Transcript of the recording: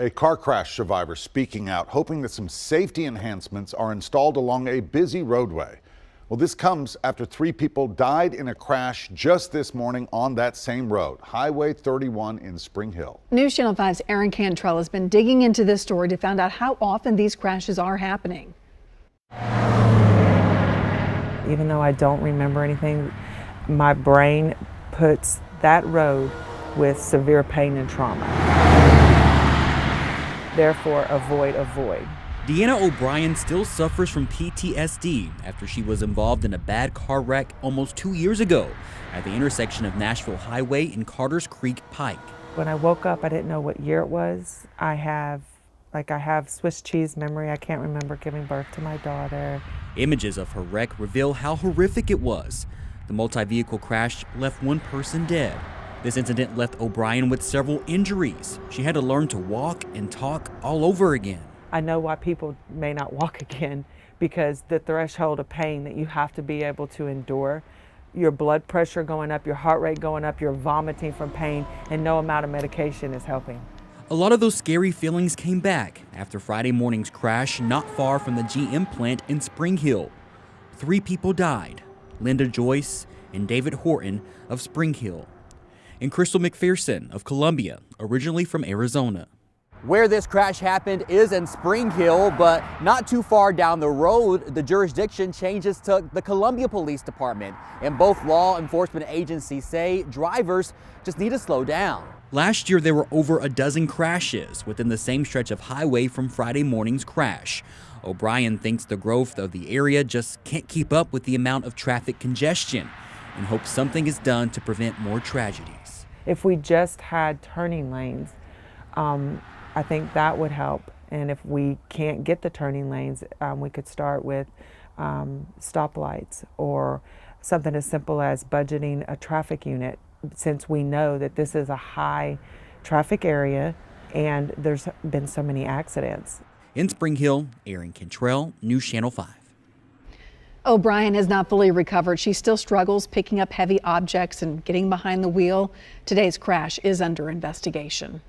A car crash survivor speaking out, hoping that some safety enhancements are installed along a busy roadway. Well, this comes after three people died in a crash just this morning on that same road, Highway 31 in Spring Hill. News Channel 5's Aaron Cantrell has been digging into this story to find out how often these crashes are happening. Even though I don't remember anything, my brain puts that road with severe pain and trauma. Therefore, avoid, avoid. Deann O'Brien still suffers from PTSD after she was involved in a bad car wreck almost two years ago at the intersection of Nashville Highway and Carter's Creek Pike. When I woke up, I didn't know what year it was. I have, like, I have Swiss cheese memory. I can't remember giving birth to my daughter. Images of her wreck reveal how horrific it was. The multi vehicle crash left one person dead. This incident left O'Brien with several injuries. She had to learn to walk and talk all over again. I know why people may not walk again because the threshold of pain that you have to be able to endure, your blood pressure going up, your heart rate going up, you're vomiting from pain, and no amount of medication is helping. A lot of those scary feelings came back after Friday morning's crash not far from the GM plant in Spring Hill. Three people died Linda Joyce and David Horton of Spring Hill, and Crystal McPherson of Columbia, originally from Arizona. Where this crash happened is in Spring Hill, but not too far down the road, the jurisdiction changes to the Columbia Police Department. And both law enforcement agencies say drivers just need to slow down. Last year, there were over a dozen crashes within the same stretch of highway from Friday morning's crash. O'Brien thinks the growth of the area just can't keep up with the amount of traffic congestion and hopes something is done to prevent more tragedies. If we just had turning lanes, um, I think that would help. And if we can't get the turning lanes, um, we could start with um, stoplights or something as simple as budgeting a traffic unit since we know that this is a high traffic area and there's been so many accidents. In Spring Hill, Aaron Cantrell, News Channel 5. O'Brien has not fully recovered. She still struggles picking up heavy objects and getting behind the wheel. Today's crash is under investigation.